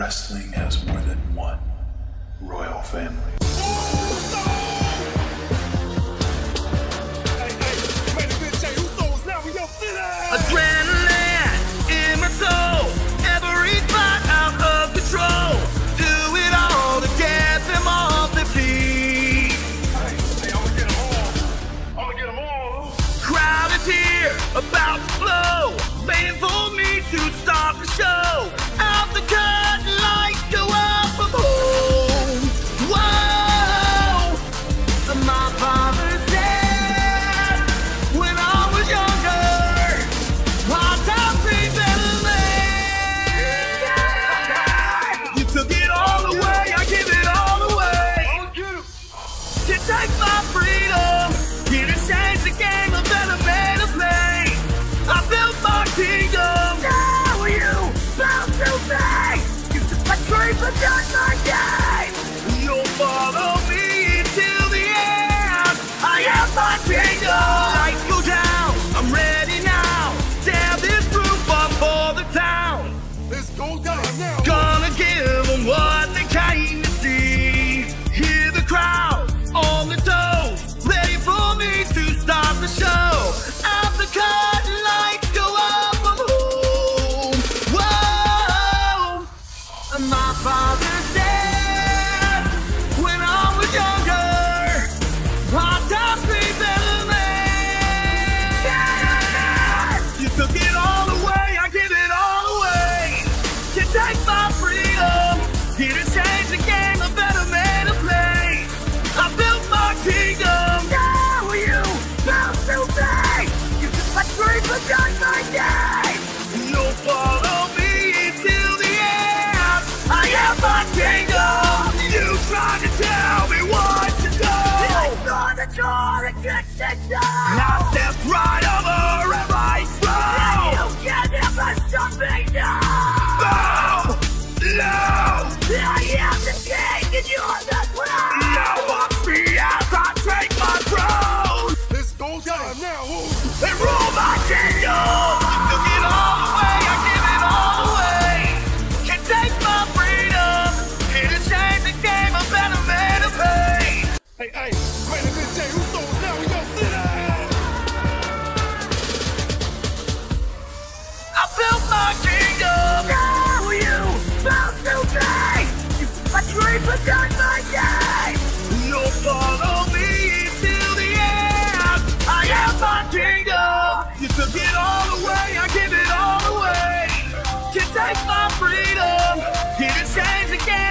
Wrestling has more than one royal family. Adrenaline in my soul, every out of control. Do it all to get them off their feet. Crowd is here, about to blow, waiting for me to start the show. My freedom, I stepped right over and right through. You can never stop me now. No, no. I am the king and you're the crown. Now watch me as I take my throne Let's go down now. And rule my kingdom. You took it all away, I give it all away. Can take my freedom, here to change the game, a better man to pay. Hey, hey, life freedom. Here it stands again.